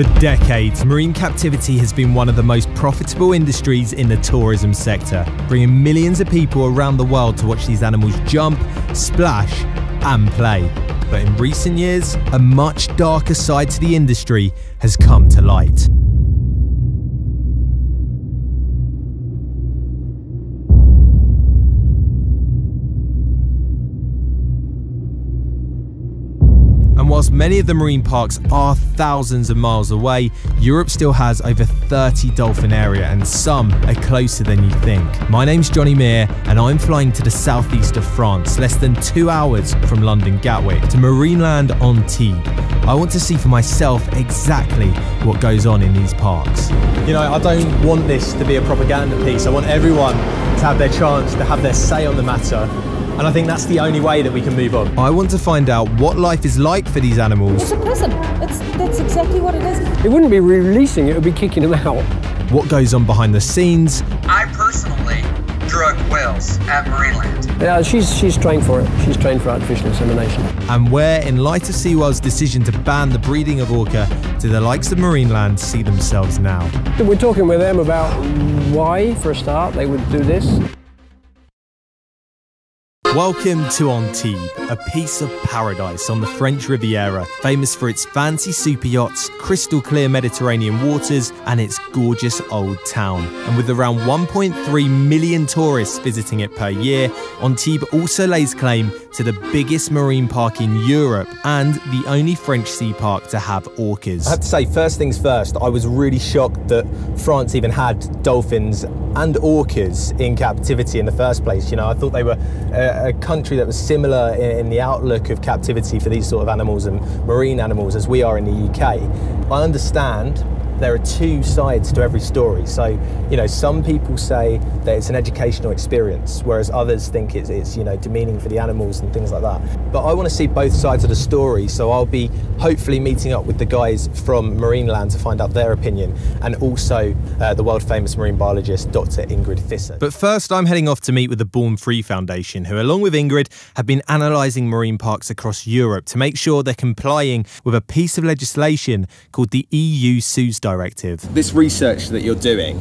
For decades, marine captivity has been one of the most profitable industries in the tourism sector, bringing millions of people around the world to watch these animals jump, splash, and play. But in recent years, a much darker side to the industry has come to light. Whilst many of the marine parks are thousands of miles away, Europe still has over 30 dolphin area and some are closer than you think. My name's Johnny Meir and I'm flying to the southeast of France, less than two hours from London Gatwick, to Marineland Antibes. I want to see for myself exactly what goes on in these parks. You know, I don't want this to be a propaganda piece. I want everyone to have their chance to have their say on the matter and I think that's the only way that we can move on. I want to find out what life is like for these animals. It's a prison. That's, that's exactly what it is. It wouldn't be releasing it, it would be kicking them out. What goes on behind the scenes. I personally drug whales at Marineland. Yeah, she's, she's trained for it. She's trained for artificial insemination. And where, in light of SeaWorld's decision to ban the breeding of orca, do the likes of Marineland see themselves now? We're talking with them about why, for a start, they would do this. Welcome to Antibes, a piece of paradise on the French Riviera, famous for its fancy super yachts, crystal clear Mediterranean waters, and its gorgeous old town. And with around 1.3 million tourists visiting it per year, Antibes also lays claim to the biggest marine park in Europe and the only French sea park to have orcas. I have to say, first things first, I was really shocked that France even had dolphins and orcas in captivity in the first place. You know, I thought they were. Uh, a country that was similar in, in, the outlook of captivity for these sort of animals and marine animals as we are in the UK. I understand there are two sides to every story. So, you know, some people say that it's an educational experience, whereas others think it's, it's, you know, demeaning for the animals and things like that. But I want to see both sides of the story, so I'll be hopefully meeting up with the guys from Marineland to find out their opinion, and also uh, the world famous marine biologist, Dr. Ingrid Visser. But first, I'm heading off to meet with the Born Free Foundation, who, along with Ingrid, have been analysing marine parks across Europe to make sure they're complying with a piece of legislation called the EU Zoos Directive. This research that you're doing,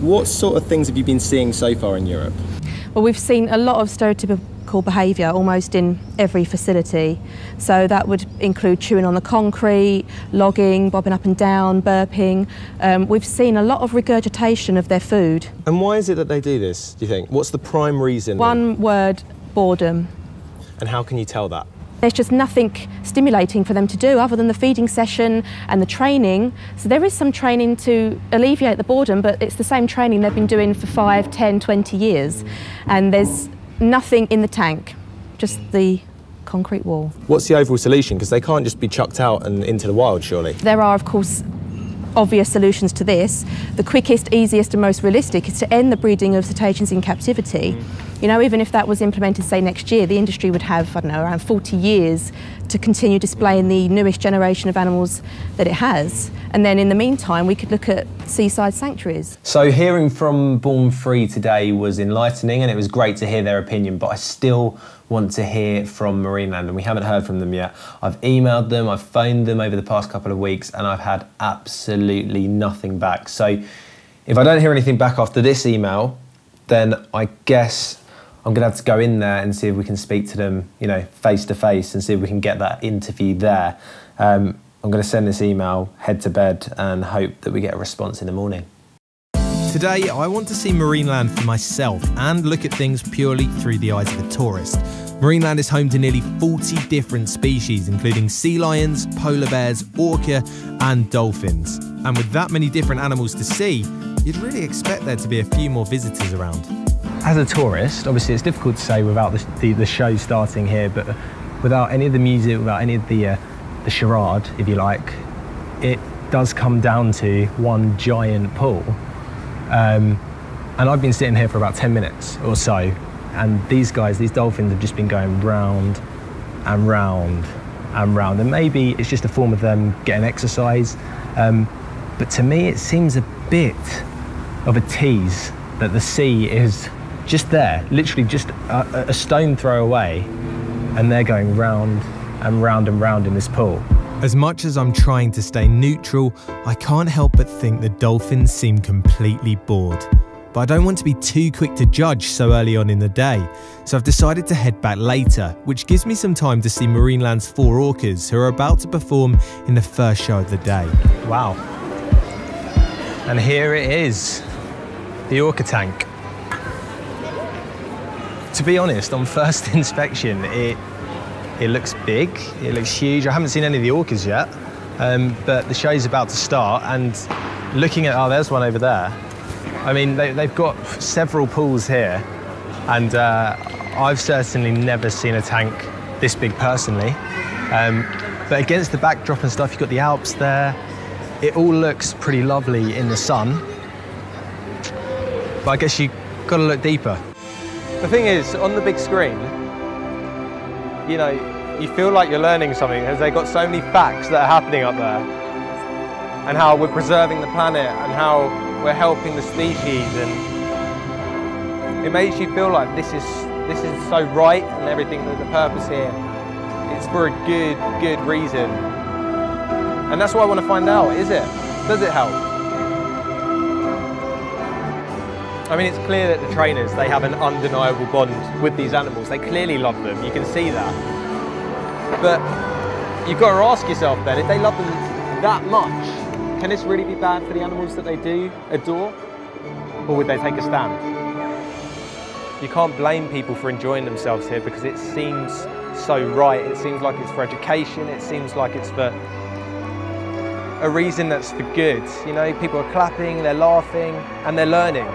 what sort of things have you been seeing so far in Europe? Well, we've seen a lot of stereotypical behaviour almost in every facility. So that would include chewing on the concrete, logging, bobbing up and down, burping. Um, we've seen a lot of regurgitation of their food. And why is it that they do this, do you think? What's the prime reason? One word, boredom. And how can you tell that? There's just nothing stimulating for them to do other than the feeding session and the training. So there is some training to alleviate the boredom, but it's the same training they've been doing for 5, 10, 20 years. And there's nothing in the tank, just the concrete wall. What's the overall solution? Because they can't just be chucked out and into the wild, surely. There are, of course, obvious solutions to this. The quickest, easiest and most realistic is to end the breeding of cetaceans in captivity. You know, even if that was implemented, say, next year, the industry would have, I don't know, around 40 years to continue displaying the newest generation of animals that it has. And then in the meantime, we could look at seaside sanctuaries. So hearing from Born Free today was enlightening and it was great to hear their opinion, but I still want to hear from Marineland, and we haven't heard from them yet. I've emailed them, I've phoned them over the past couple of weeks, and I've had absolutely nothing back. So if I don't hear anything back after this email, then I guess I'm going to have to go in there and see if we can speak to them, you know, face to face, and see if we can get that interview there. Um, I'm going to send this email, head to bed, and hope that we get a response in the morning. Today, I want to see Marineland for myself and look at things purely through the eyes of a tourist. Marineland is home to nearly 40 different species, including sea lions, polar bears, orca, and dolphins. And with that many different animals to see, you'd really expect there to be a few more visitors around. As a tourist, obviously it's difficult to say without the, the, the show starting here, but without any of the music, without any of the, uh, the charade, if you like, it does come down to one giant pool. Um, and I've been sitting here for about 10 minutes or so and these guys, these dolphins, have just been going round and round and round. And maybe it's just a form of them getting exercise. Um, but to me, it seems a bit of a tease that the sea is just there, literally just a, a stone throw away, and they're going round and round and round in this pool. As much as I'm trying to stay neutral, I can't help but think the dolphins seem completely bored. But I don't want to be too quick to judge so early on in the day, so I've decided to head back later, which gives me some time to see Marineland's four orcas who are about to perform in the first show of the day. Wow. And here it is, the orca tank. To be honest, on first inspection, it it looks big, it looks huge. I haven't seen any of the orcas yet, um, but the show's about to start. And looking at, oh, there's one over there. I mean, they, have got several pools here, and uh, I've certainly never seen a tank this big personally. Um, but against the backdrop and stuff, you've got the Alps there. It all looks pretty lovely in the sun. But I guess you've got to look deeper. The thing is, on the big screen, you know, you feel like you're learning something as they've got so many facts that are happening up there and how we're preserving the planet and how we're helping the species and it makes you feel like this is this is so right and everything that the purpose here. It's for a good good reason. And that's what I want to find out is it? Does it help I mean, it's clear that the trainers, they have an undeniable bond with these animals. They clearly love them, you can see that. But you've got to ask yourself then, if they love them that much, can this really be bad for the animals that they do adore? Or would they take a stand? You can't blame people for enjoying themselves here because it seems so right. It seems like it's for education, it seems like it's for a reason that's for good. You know, people are clapping, they're laughing, and they're learning.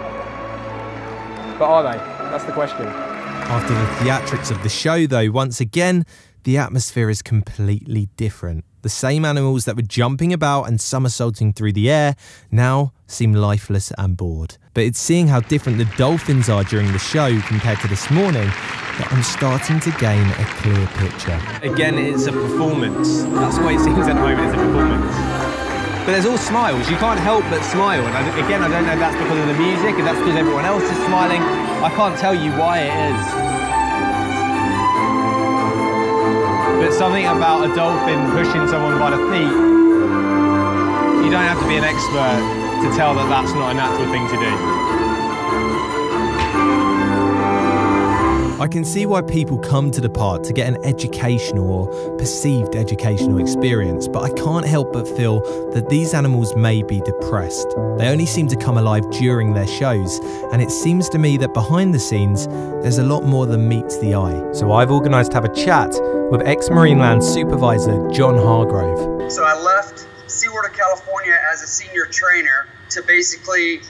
But are they? That's the question. After the theatrics of the show, though, once again, the atmosphere is completely different. The same animals that were jumping about and somersaulting through the air now seem lifeless and bored. But it's seeing how different the dolphins are during the show compared to this morning that I'm starting to gain a clear picture. Again, it's a performance. That's what it seems at the moment, it's a performance. But there's all smiles. You can't help but smile. And I, again, I don't know if that's because of the music, if that's because everyone else is smiling. I can't tell you why it is. But something about a dolphin pushing someone by the feet, you don't have to be an expert to tell that that's not a natural thing to do. I can see why people come to the park to get an educational or perceived educational experience, but I can't help but feel that these animals may be depressed. They only seem to come alive during their shows, and it seems to me that behind the scenes, there's a lot more than meets the eye. So I've organised to have a chat with ex Marineland supervisor John Hargrove. So I left SeaWorld of California as a senior trainer to basically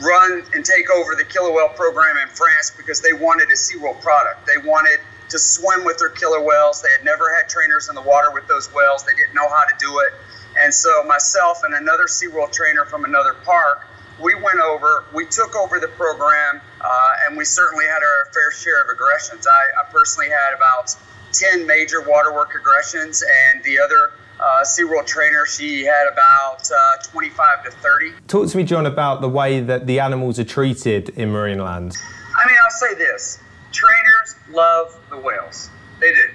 run and take over the killer whale program in France because they wanted a SeaWorld product. They wanted to swim with their killer whales. They had never had trainers in the water with those whales. They didn't know how to do it. And so myself and another SeaWorld trainer from another park, we went over, we took over the program, uh, and we certainly had our fair share of aggressions. I, I personally had about 10 major waterwork aggressions, and the other uh, SeaWorld trainer, she had about uh, 25 to 30. Talk to me, John, about the way that the animals are treated in Marineland. I mean, I'll say this trainers love the whales. They do.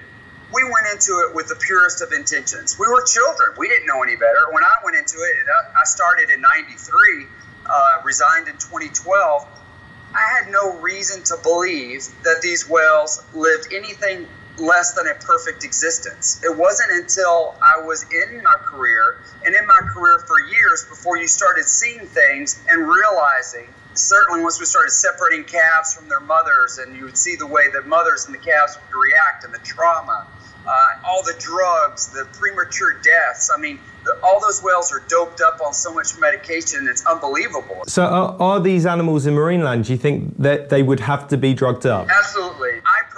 We went into it with the purest of intentions. We were children. We didn't know any better. When I went into it, I started in 93, uh, resigned in 2012. I had no reason to believe that these whales lived anything less than a perfect existence. It wasn't until I was in my career and in my career for years before you started seeing things and realizing. Certainly, once we started separating calves from their mothers, and you would see the way that mothers and the calves would react, and the trauma, uh, all the drugs, the premature deaths. I mean, the, all those whales are doped up on so much medication, it's unbelievable. So, are, are these animals in Marineland, do you think that they would have to be drugged up? Absolutely. I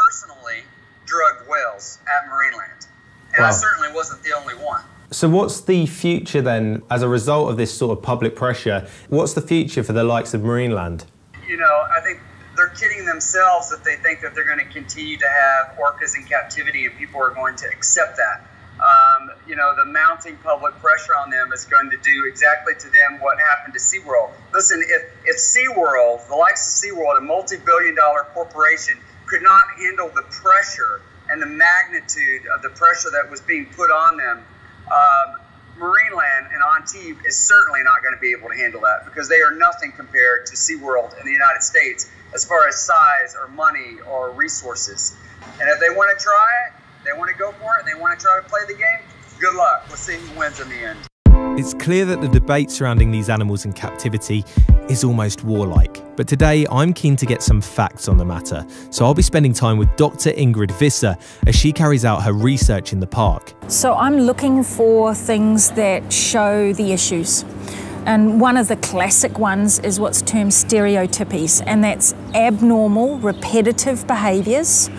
drugged whales at Marineland. And wow. I certainly wasn't the only one. So, what's the future then, as a result of this sort of public pressure? What's the future for the likes of Marineland? You know, I think they're kidding themselves if they think that they're going to continue to have orcas in captivity and people are going to accept that. Um, you know, the mounting public pressure on them is going to do exactly to them what happened to SeaWorld. Listen, if, if SeaWorld, the likes of SeaWorld, a multi billion dollar corporation, could not handle the pressure and the magnitude of the pressure that was being put on them, Um, Marineland and Antibes is certainly not going to be able to handle that because they are nothing compared to SeaWorld in the United States as far as size or money or resources. And if they want to try it, they want to go for it, they want to try to play the game, good luck. We'll see who wins in the end. It's clear that the debate surrounding these animals in captivity is almost warlike. But today, I'm keen to get some facts on the matter. So I'll be spending time with Dr. Ingrid Visser as she carries out her research in the park. So I'm looking for things that show the issues. And one of the classic ones is what's termed stereotypies, and that's abnormal, repetitive behaviours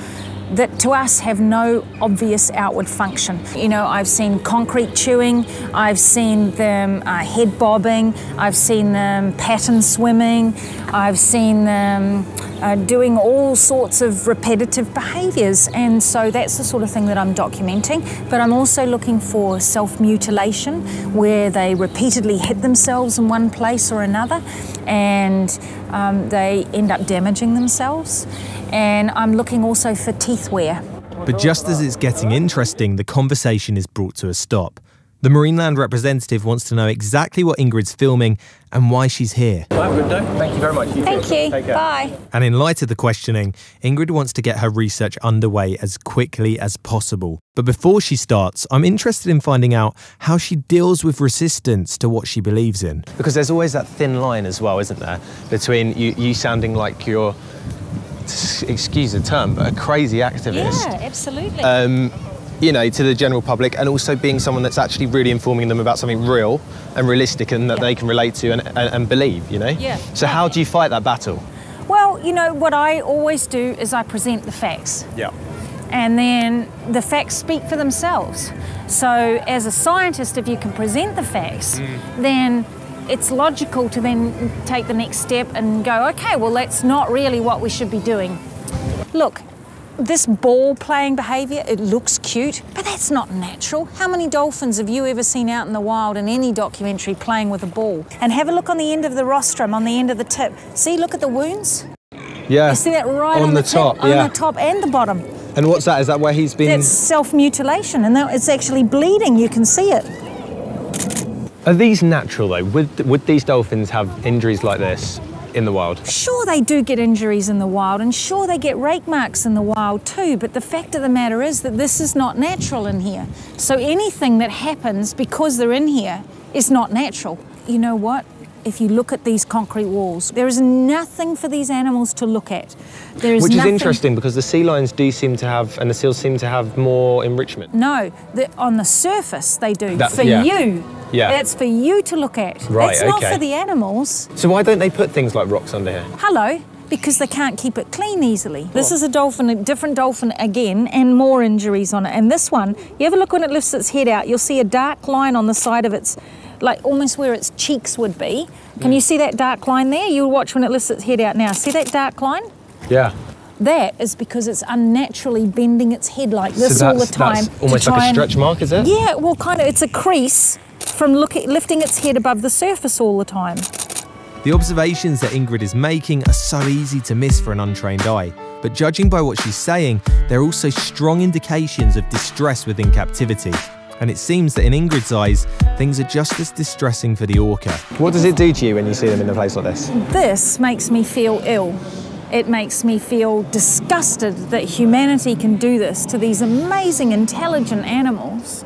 that to us have no obvious outward function. You know, I've seen concrete chewing, I've seen them uh, head bobbing, I've seen them pattern swimming, I've seen them uh, doing all sorts of repetitive behaviours, and so that's the sort of thing that I'm documenting. But I'm also looking for self mutilation, where they repeatedly hit themselves in one place or another, and um, they end up damaging themselves and I'm looking also for teeth wear. But just as it's getting interesting, the conversation is brought to a stop. The Marineland representative wants to know exactly what Ingrid's filming and why she's here. Have a good day. Thank you very much. You Thank too. you. Take care. Bye. And in light of the questioning, Ingrid wants to get her research underway as quickly as possible. But before she starts, I'm interested in finding out how she deals with resistance to what she believes in. Because there's always that thin line as well, isn't there? Between you, you sounding like you're excuse the term, but a crazy activist. Yeah, absolutely. Um, you know, to the general public, and also being someone that's actually really informing them about something real and realistic, and that Yeah. they can relate to and, and, and believe. You know. Yeah. So how do you fight that battle? well, you know, what I always do is I present the facts. Yeah. and then the facts speak for themselves. So, as a scientist, if you can present the facts, mm. then it's logical to then take the next step and go, okay, well, that's not really what we should be doing. Look, this ball playing behaviour, it looks cute, but that's not natural. How many dolphins have you ever seen out in the wild in any documentary playing with a ball? And have a look on the end of the rostrum, on the end of the tip. See, look at the wounds. Yeah. You see that right on, on, the, tip, top. on yeah. the top and the bottom. And what's that? Is that where he's been? That's self mutilation, and that it's actually bleeding. You can see it. Are these natural though? Would would these dolphins have injuries like this in the wild? Sure, they do get injuries in the wild, and sure, they get rake marks in the wild too, but the fact of the matter is that this is not natural in here. So anything that happens because they're in here is not natural. You know what? If you look at these concrete walls, there is nothing for these animals to look at. There is Which is interesting because the sea lions do seem to have, and the seals seem to have more enrichment. No, the, on the surface they do. That- for yeah. you. Yeah. That's for you to look at. Right, That's not okay. for the animals. So why don't they put things like rocks under here? Hello, because they can't keep it clean easily. This is a dolphin, a different dolphin again, and more injuries on it. And this one, you ever look when it lifts its head out, you'll see a dark line on the side of its, like almost where its cheeks would be. Can mm. you see that dark line there? You'll watch when it lifts its head out now. See that dark line? Yeah. That is because it's unnaturally bending its head like this so all the time. almost like a stretch mark, is it? Yeah, well, kind of. It's a crease from look lifting its head above the surface all the time. The observations that Ingrid is making are so easy to miss for an untrained eye. But judging by what she's saying, there are also strong indications of distress within captivity. And it seems that in Ingrid's eyes, things are just as distressing for the orca. What does it do to you when you see them in a place like this? This makes me feel ill. It makes me feel disgusted that humanity can do this to these amazing, intelligent animals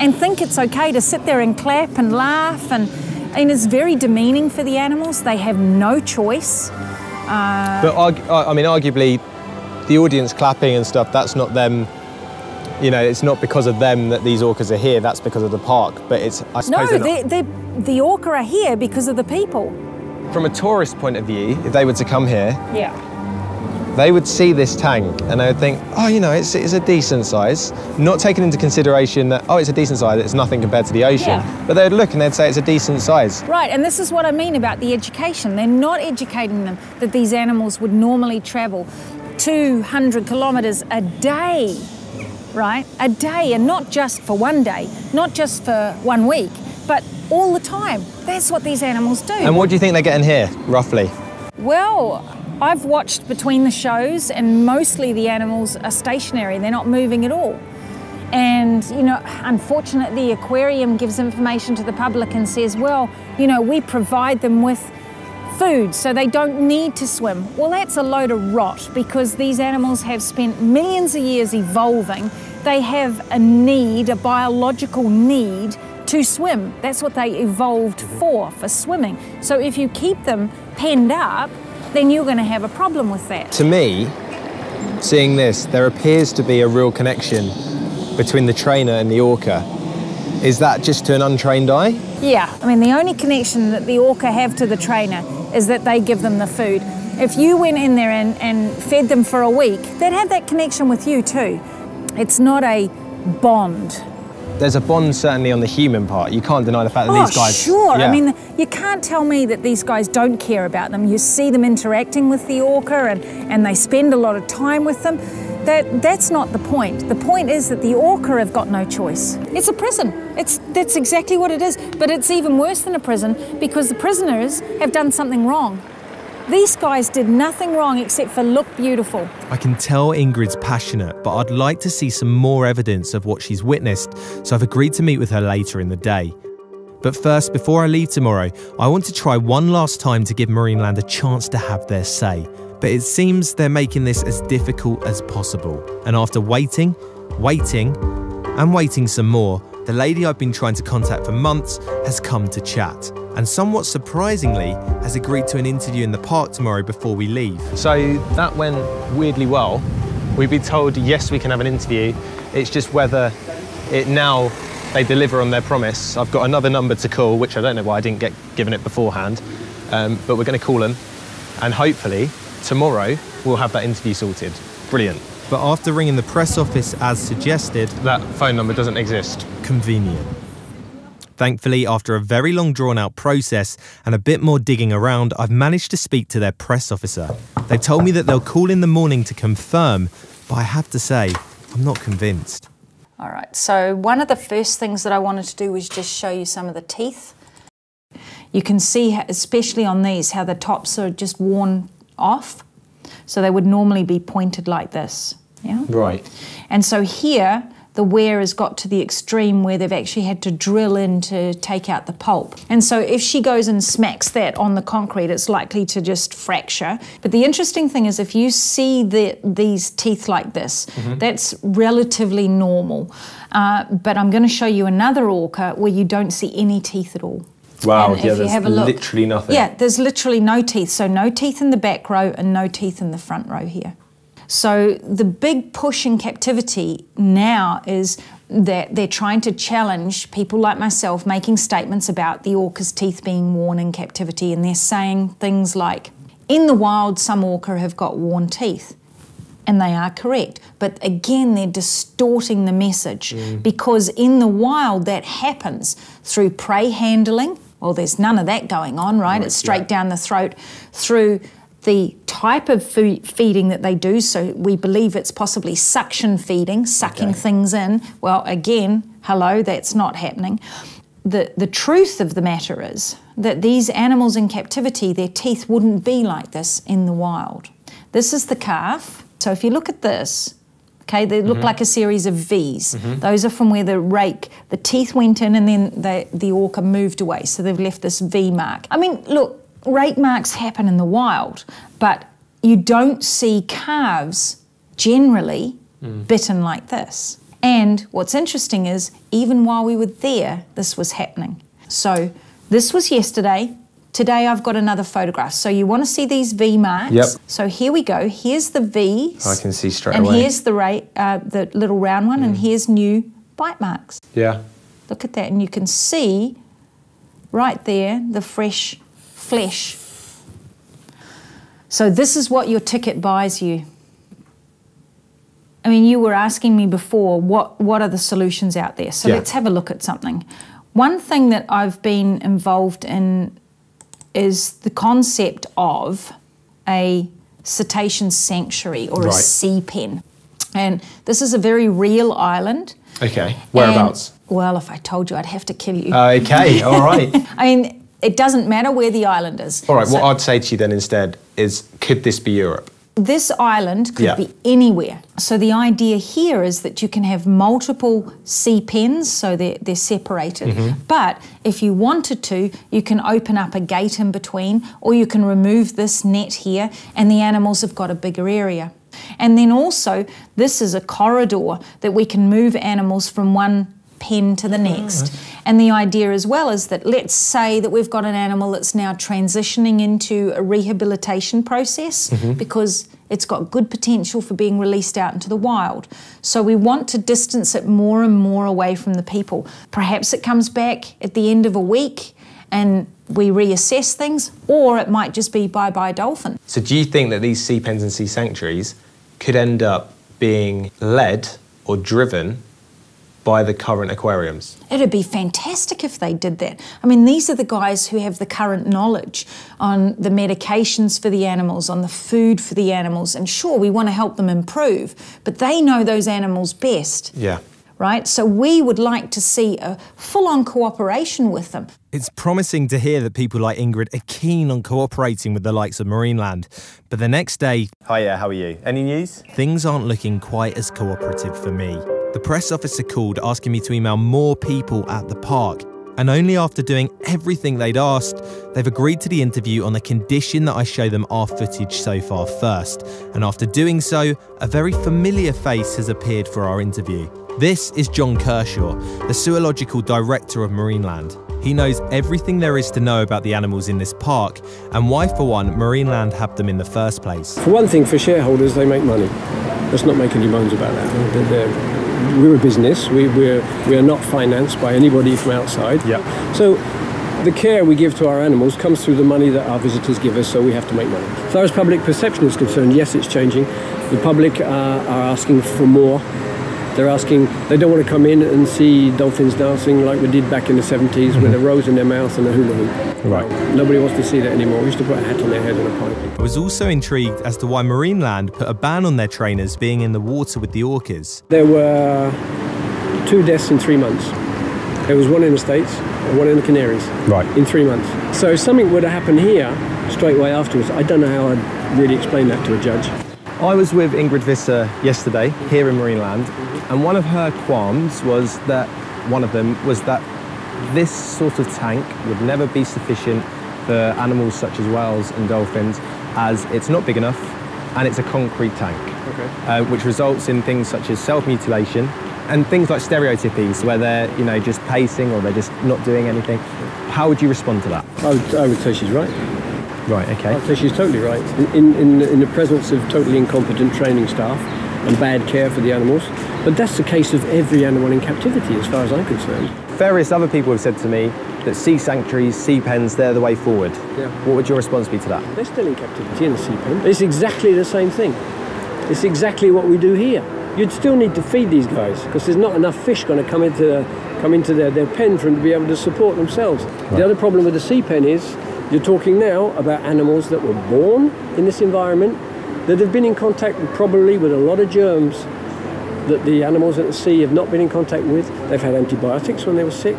and think it's okay to sit there and clap and laugh. And, and it's very demeaning for the animals. They have no choice. Uh, but argu- I I mean, arguably, the audience clapping and stuff, that's not them. You know, it's not because of them that these orcas are here, that's because of the park. But it's, I No, suppose, they're not- they they the orca are here because of the people. from a tourist point of view, if they were to come here, Yeah. They would see this tank and they would think, oh, you know, it's, it's a decent size. Not taking into consideration that, oh, it's a decent size, it's nothing compared to the ocean. Yeah. But they'd look and they'd say it's a decent size. Right, and this is what I mean about the education. They're not educating them that these animals would normally travel 200 kilometres a day, right? A day, and not just for one day, not just for one week, but all the time. That's what these animals do. And what do you think they're getting here, roughly? Well, I've watched between the shows, and mostly the animals are stationary, they're not moving at all. And, you know, unfortunately, the aquarium gives information to the public and says, well, you know, we provide them with food so they don't need to swim. Well, that's a load of rot because these animals have spent millions of years evolving. They have a need, a biological need to swim. That's what they evolved mm-hmm. for, for swimming. So if you keep them penned up, then you're going to have a problem with that. To me, seeing this, there appears to be a real connection between the trainer and the orca. Is that just to an untrained eye? Yeah, I mean, the only connection that the orca have to the trainer is that they give them the food. If you went in there and, and fed them for a week, they'd have that connection with you too. It's not a bond. There's a bond certainly on the human part. You can't deny the fact that Oh, these guys. sure. Yeah. I mean, you can't tell me that these guys don't care about them. You see them interacting with the orca and, and they spend a lot of time with them. That, that's not the point. The point is that the orca have got no choice. It's a prison. It's, that's exactly what it is. But it's even worse than a prison because the prisoners have done something wrong. These guys did nothing wrong except for look beautiful. I can tell Ingrid's passionate, but I'd like to see some more evidence of what she's witnessed, so I've agreed to meet with her later in the day. But first, before I leave tomorrow, I want to try one last time to give Marineland a chance to have their say. But it seems they're making this as difficult as possible. And after waiting, waiting, and waiting some more, the lady I've been trying to contact for months has come to chat. And somewhat surprisingly, has agreed to an interview in the park tomorrow before we leave. So that went weirdly well. We've been told, yes, we can have an interview. It's just whether it now they deliver on their promise. I've got another number to call, which I don't know why I didn't get given it beforehand. Um, but we're going to call them. And hopefully, tomorrow, we'll have that interview sorted. Brilliant. But after ringing the press office as suggested, that phone number doesn't exist. Convenient. Thankfully, after a very long drawn out process and a bit more digging around, I've managed to speak to their press officer. They told me that they'll call in the morning to confirm, but I have to say, I'm not convinced. All right, so one of the first things that I wanted to do was just show you some of the teeth. You can see, especially on these, how the tops are just worn off. So they would normally be pointed like this. Yeah. Right. And so here, the wear has got to the extreme where they've actually had to drill in to take out the pulp. And so if she goes and smacks that on the concrete, it's likely to just fracture. But the interesting thing is if you see the, these teeth like this, that's relatively normal. Uh, but I'm going to show you another orca where you don't see any teeth at all. Wow, And yeah, there's look- literally nothing. Yeah, there's literally no teeth. So no teeth in the back row and no teeth in the front row here. So the big push in captivity now is that they're trying to challenge people like myself making statements about the orca's teeth being worn in captivity, and they're saying things like, "In the wild, some orca have got worn teeth." And they are correct. But again, they're distorting the message mm. because in the wild, that happens through prey handling. Well, there's none of that going on, right? it's straight down the throat through the type of food feeding that they do. So we believe it's possibly suction feeding, sucking things in. Well, again, hello, that's not happening. The, the truth of the matter is that these animals in captivity, their teeth wouldn't be like this in the wild. This is the calf. So if you look at this, okay, they look mm-hmm. like a series of V's. Mm-hmm. Those are from where the rake, the teeth went in and then the, the orca moved away. So they've left this V mark. I mean, look, rake marks happen in the wild, but you don't see calves generally bitten like this. And what's interesting is, even while we were there, this was happening. So this was yesterday. Today I've got another photograph. So you want to see these V marks? Yep. So here we go. Here's the V. I can see straight and away. here's the ra- uh, the little round one, and here's new bite marks. Yeah. Look at that, and you can see right there the fresh flesh. So this is what your ticket buys you. I mean, you were asking me before what what are the solutions out there. So Yeah. let's have a look at something. One thing that I've been involved in is the concept of a cetacean sanctuary or a sea pen. And this is a very real island. Okay. And- well, if I told you, I'd have to kill you. okay, all right. I mean, it doesn't matter where the island is. All right, So- what I'd say to you then instead is could this be Europe? This island could Yeah. be anywhere. So the idea here is that you can have multiple sea pens, so they're, they're separated. Mm -hmm. But if you wanted to, you can open up a gate in between, or you can remove this net here, and the animals have got a bigger area. And then also, this is a corridor that we can move animals from one pen to the next. And the idea as well is that let's say that we've got an animal that's now transitioning into a rehabilitation process mm-hmm. because it's got good potential for being released out into the wild. So we want to distance it more and more away from the people. Perhaps it comes back at the end of a week and we reassess things, or it might just be bye bye dolphin. So do you think that these sea pens and sea sanctuaries could end up being led or driven by the current aquariums? It'd be fantastic if they did that. I mean, these are the guys who have the current knowledge on the medications for the animals, on the food for the animals, and sure, we want to help them improve, but they know those animals best, Yeah. Right? So we would like to see a full on cooperation with them. It's promising to hear that people like Ingrid are keen on cooperating with the likes of Marineland. But the next day, Hiya, how are you? Any news? things aren't looking quite as cooperative for me. The press officer called asking me to email more people at the park. And only after doing everything they'd asked, they've agreed to the interview on the condition that I show them our footage so far first. And after doing so, a very familiar face has appeared for our interview. This is John Kershaw, the zoological director of Marineland. He knows everything there is to know about the animals in this park and why, for one, Marineland had them in the first place. For one thing, for shareholders, they make money. Let's not make any bones about that. They're- they're- we're a business. We, we're, we are not financed by anybody from outside. Yeah. So the care we give to our animals comes through the money that our visitors give us, so we have to make money. As far as public perception is concerned, yes, it's changing. The public uh, are asking for more. They're asking, they don't want to come in and see dolphins dancing like we did back in the 70s with a mm-hmm. rose in their mouth and a hula hoop. Right. Nobody wants to see that anymore. We used to put a hat on their head and a pipe. I was also intrigued as to why Marineland put a ban on their trainers being in the water with the orcas. There were two deaths in three months. There was one in the States and one in the Canaries. Right. In three months. So if something were to happen here straight away afterwards, I don't know how I'd really explain that to a judge. I was with Ingrid Visser yesterday here in Marineland, and one of her qualms was that one of them was that this sort of tank would never be sufficient for animals such as whales and dolphins, as it's not big enough and it's a concrete tank, uh, which results in things such as self-mutilation and things like stereotypies, where they're you know just pacing or they're just not doing anything. How would you respond to that? I would, I would say she's right. Right. Okay. I'd she's totally right. In, in, in the presence of totally incompetent training staff and bad care for the animals. But that's the case of every animal in captivity, as far as I'm concerned. Various other people have said to me that sea sanctuaries, sea pens, they're the way forward. Yeah. What would your response be to that? They're still in captivity in a sea pen. It's exactly the same thing. It's exactly what we do here. You'd still need to feed these guys because there's not enough fish going to come into come into their, their pen for them to be able to support themselves. The other problem with the sea pen is you're talking now about animals that were born in this environment that have been in contact probably with a lot of germs that the animals at the sea have not been in contact with. They've had antibiotics when they were sick.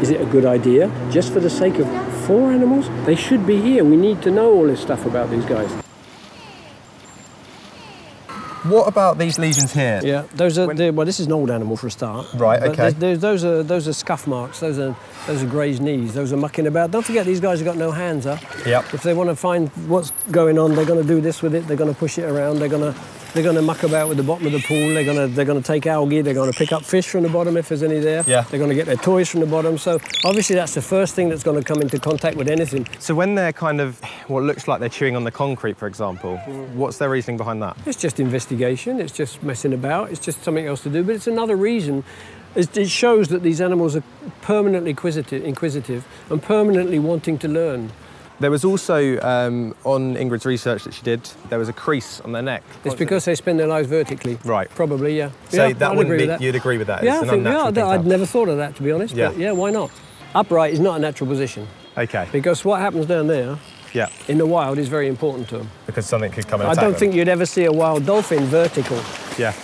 Is it a good idea? Just for the sake of four animals? They should be here. We need to know all this stuff about these guys. What about these lesions here? Yeah, those are the, well. This is an old animal for a start. Right, okay. there's- there's- those are those are scuff marks. Those are those are grazed knees. Those are mucking about. Don't forget these guys have got no hands. Huh? Yep. If they want to find what's going on, they're going to do this with it. They're going to push it around. They're going to they're going to muck about with the bottom of the pool. They're going to they're going to take algae. They're going to pick up fish from the bottom if there's any there. Yeah. They're going to get their toys from the bottom. So obviously that's the first thing that's going to come into contact with anything. So when they're kind of what looks like they're chewing on the concrete, for example, what's their reasoning behind that? It's just investigation. It's just messing about. It's just something else to do. But it's another reason. It shows that these animals are permanently inquisitive and permanently wanting to learn. There was also um, on Ingrid's research that she did, there was a crease on their neck. It's because they spend their lives vertically. Right. Probably, yeah. So yeah, that I'd wouldn't be. that. You'd agree with that? Yeah, I think, yeah, thing I'd never thought of that, to be honest. Yeah. But yeah, why not? Upright is not a natural position Okay. because what happens down there Yeah. in the wild is very important to them. Because something could come and I don't them. think you'd ever see a wild dolphin vertical Yeah.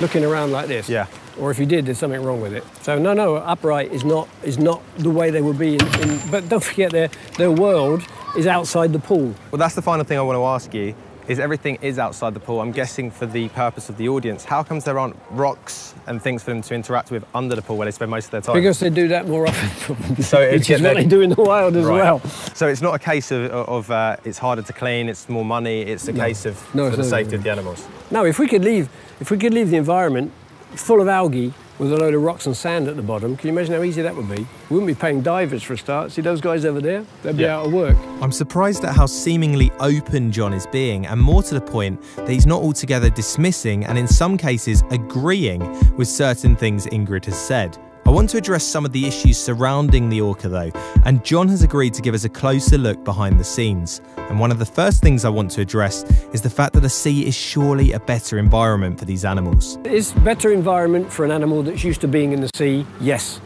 looking around like this. Yeah. Or if you did, there's something wrong with it. So no, no, upright is not is not the way they would be. In, in, but don't forget, their their world is outside the pool. Well, that's the final thing I want to ask you. is everything is outside the pool. I'm guessing for the purpose of the audience. How comes there aren't rocks and things for them to interact with under the pool where they spend most of their time? Because they do that more often. So it which get is what their- they do in the wild as Right. well. So it's not a case of, of uh, it's harder to clean, it's more money. It's a case of No, for it's the safety of the animals. No, if we could leave, if we could leave the environment full of algae with a load of rocks and sand at the bottom, can you imagine how easy that would be? We wouldn't be paying divers for a start. See those guys over there? They'd be Yeah. out of work. I'm surprised at how seemingly open John is being, and more to the point, that he's not altogether dismissing and in some cases agreeing with certain things Ingrid has said. I want to address some of the issues surrounding the orca though, and John has agreed to give us a closer look behind the scenes. And one of the first things I want to address is the fact that the sea is surely a better environment for these animals. Is better environment for an animal that's used to being in the sea? Yes.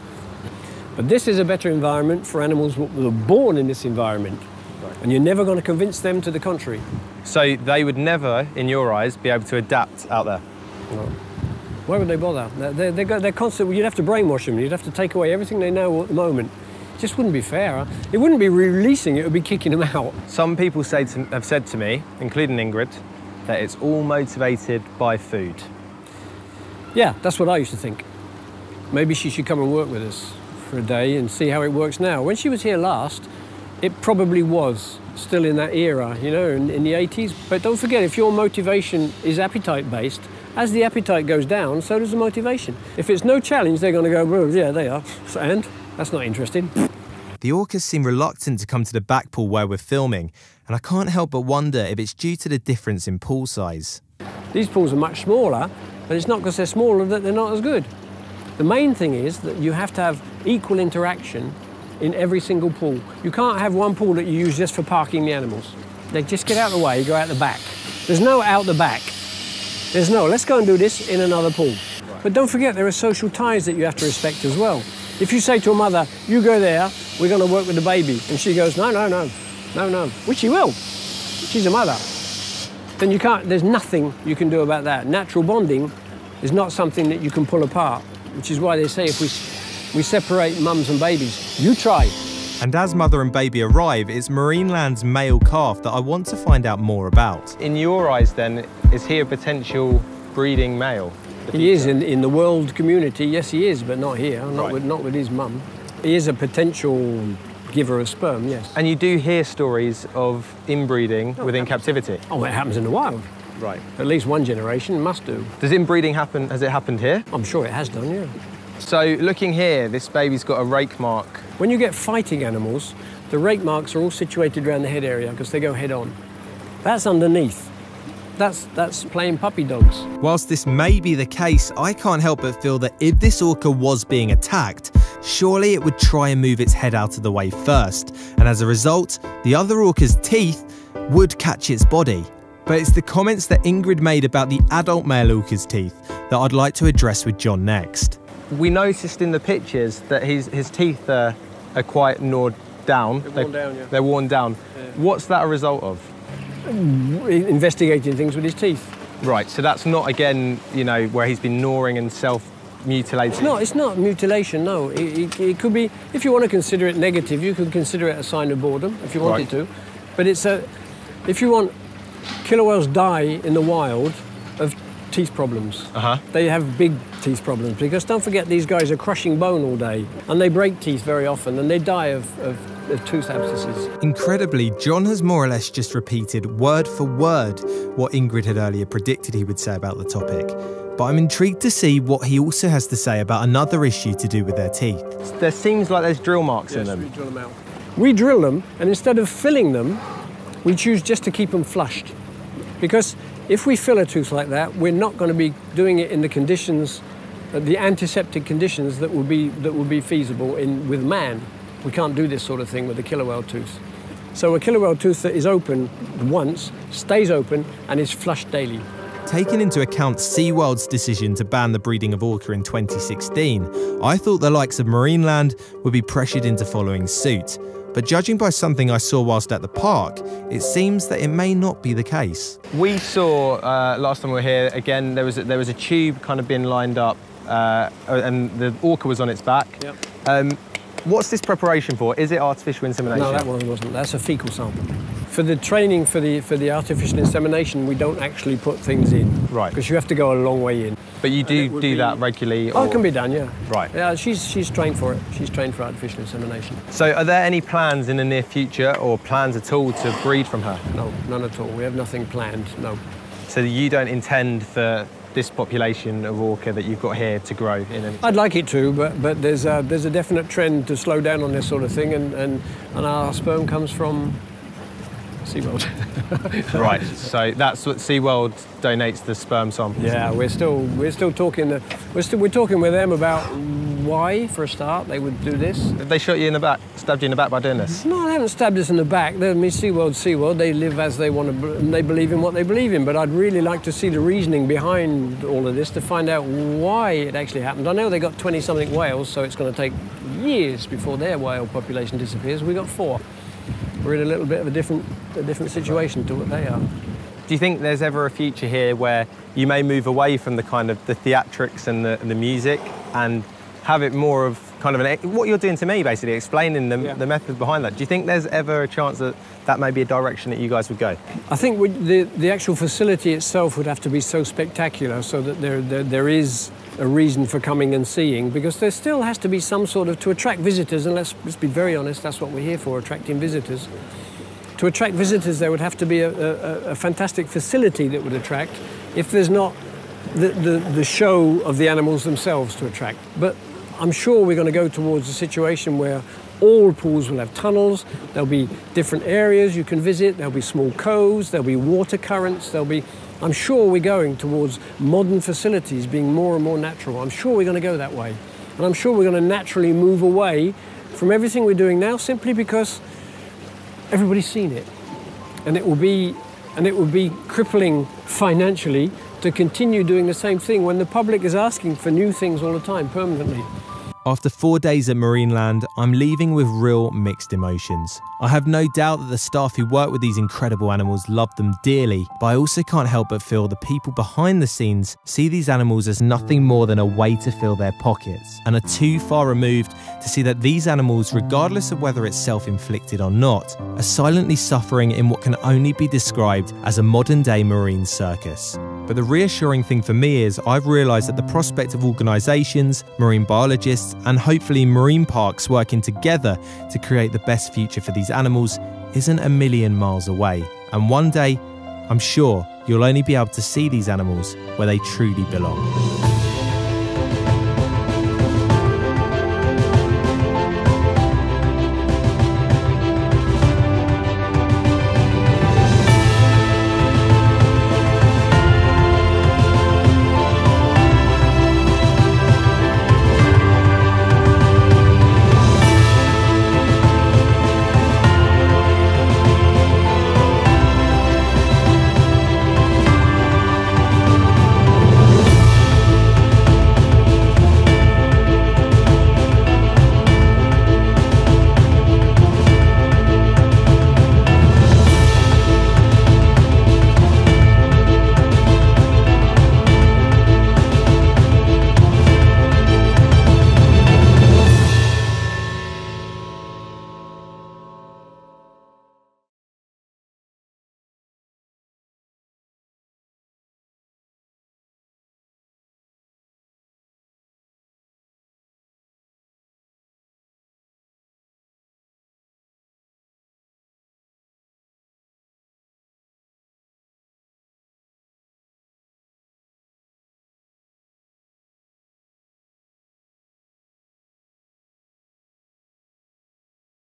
But this is a better environment for animals that were born in this environment. And you're never going to convince them to the contrary. So they would never, in your eyes, be able to adapt out there? Why would they bother? They're, they're, they're, constantly, you'd have to brainwash them. You'd have to take away everything they know at the moment. It just wouldn't be fair. It wouldn't be releasing it, it would be kicking them out. Some people say to, have said to me, including Ingrid, that it's all motivated by food. Yeah, that's what I used to think. Maybe she should come and work with us for a day and see how it works now. When she was here last, it probably was still in that era, you know, in, in the 80s. But don't forget, if your motivation is appetite based, as the appetite goes down, so does the motivation. If it's no challenge, they're going to go, well, yeah, they are. And that's not interesting. The orcas seem reluctant to come to the back pool where we're filming, and I can't help but wonder if it's due to the difference in pool size. These pools are much smaller, but it's not because they're smaller that they're not as good. The main thing is that you have to have equal interaction in every single pool. You can't have one pool that you use just for parking the animals. They just get out of the way, go out the back. There's no out the back. There's no, let's go and do this in another pool. But don't forget, there are social ties that you have to respect as well. If you say to a mother, you go there, we're going to work with the baby, and she goes, no, no, no, no, no, which she will. She's a mother then you can't, there's nothing you can do about that. Natural bonding is not something that you can pull apart, which is why they say if we, we separate mums and babies, you try. And as mother and baby arrive, it's Marineland's male calf that I want to find out more about. In your eyes, then, is he a potential breeding male? He is in, in the world community, yes he is, but not here, not, Right. with, not with his mum. He is a potential giver of sperm, yes. And you do hear stories of inbreeding oh, within captivity. Oh, it happens in the wild. Right. At least one generation must do. Does inbreeding happen? Has it happened here? I'm sure it has done, yeah. So, looking here, this baby's got a rake mark. When you get fighting animals, the rake marks are all situated around the head area because they go head on. That's underneath. That's, that's playing puppy dogs. Whilst this may be the case, I can't help but feel that if this orca was being attacked, surely it would try and move its head out of the way first, and as a result, the other orca's teeth would catch its body. But it's the comments that Ingrid made about the adult male orca's teeth that I'd like to address with John next. We noticed in the pictures that his, his teeth are, are quite gnawed down. They're worn down, yeah. They're worn down. What's that a result of? Investigating things with his teeth. Right, so that's not again, you know, where he's been gnawing and self mutilating. It's not, it's not mutilation, no. It, it, it could be, if you want to consider it negative, you could consider it a sign of boredom if you wanted Right. to. But it's a, if you want, killer whales die in the wild of teeth problems. Uh-huh. They have big teeth problems because don't forget these guys are crushing bone all day and they break teeth very often and they die of, of, of tooth abscesses. Incredibly, John has more or less just repeated word for word what Ingrid had earlier predicted he would say about the topic. But I'm intrigued to see what he also has to say about another issue to do with their teeth. There seems like there's drill marks we drill them out. We drill them, and instead of filling them, we choose just to keep them flushed. Because if we fill a tooth like that, we're not going to be doing it in the conditions, uh, the antiseptic conditions that will be that will be feasible in with man. We can't do this sort of thing with a killer whale tooth. So a killer whale tooth that is open once stays open and is flushed daily. Taking into account SeaWorld's decision to ban the breeding of orca in 2016, I thought the likes of Marineland would be pressured into following suit. But judging by something I saw whilst at the park, it seems that it may not be the case. We saw uh, last time we were here again. There was a, there was a tube kind of being lined up, uh, and the orca was on its back. Yep. Um, What's this preparation for? Is it artificial insemination? No, that one wasn't. That's a fecal sample. For the training for the for the artificial insemination, we don't actually put things in. Right. Because you have to go a long way in. But you do do be- that regularly? Oh, it can be done, yeah. Right. Yeah, she's she's trained for it. She's trained for artificial insemination. So are there any plans in the near future or plans at all to breed from her? No, none at all. We have nothing planned. No. So you don't intend for this population of orca that you've got here to grow in. I'd like it to, but but there's a there's a definite trend to slow down on this sort of thing, and and, and our sperm comes from SeaWorld. Right, so that's what SeaWorld donates the sperm sample. Yeah, we're still we're still talking the, we're still we're talking with them about why, for a start, they would do this. They shot you in the back, stabbed you in the back by doing this? No, they haven't stabbed us in the back. They, I mean, SeaWorld, SeaWorld, they live as they want to, and they believe in what they believe in. But I'd really like to see the reasoning behind all of this to find out why it actually happened. I know they got 20 something whales, so it's going to take years before their whale population disappears. We got four. We're in a little bit of a different, a different situation to what they are. Do you think there's ever a future here where you may move away from the kind of the theatrics and the, and the music and have it more of kind of an what you're doing to me basically explaining the, Yeah. the method behind that do you think there's ever a chance that that may be a direction that you guys would go I think we, the, the actual facility itself would have to be so spectacular so that there, there, there is a reason for coming and seeing because there still has to be some sort of, to attract visitors, and let's, let's be very honest, that's what we're here for, attracting visitors. To attract visitors, there would have to be a, a, a fantastic facility that would attract if there's not the, the, the show of the animals themselves to attract. But I'm sure we're going to go towards a situation where all pools will have tunnels, there'll be different areas you can visit, there'll be small coves, there'll be water currents, there'll be. I'm sure we're going towards modern facilities being more and more natural. I'm sure we're going to go that way. And I'm sure we're going to naturally move away from everything we're doing now simply because everybody's seen it. And it will be and it will be crippling financially to continue doing the same thing when the public is asking for new things all the time permanently. After four days at Marineland, I'm leaving with real mixed emotions. I have no doubt that the staff who work with these incredible animals love them dearly, but I also can't help but feel the people behind the scenes see these animals as nothing more than a way to fill their pockets, and are too far removed to see that these animals, regardless of whether it's self inflicted or not, are silently suffering in what can only be described as a modern day marine circus. But the reassuring thing for me is I've realised that the prospect of organisations, marine biologists, and hopefully marine parks working together to create the best future for these animals isn't a million miles away. And one day, I'm sure you'll only be able to see these animals where they truly belong.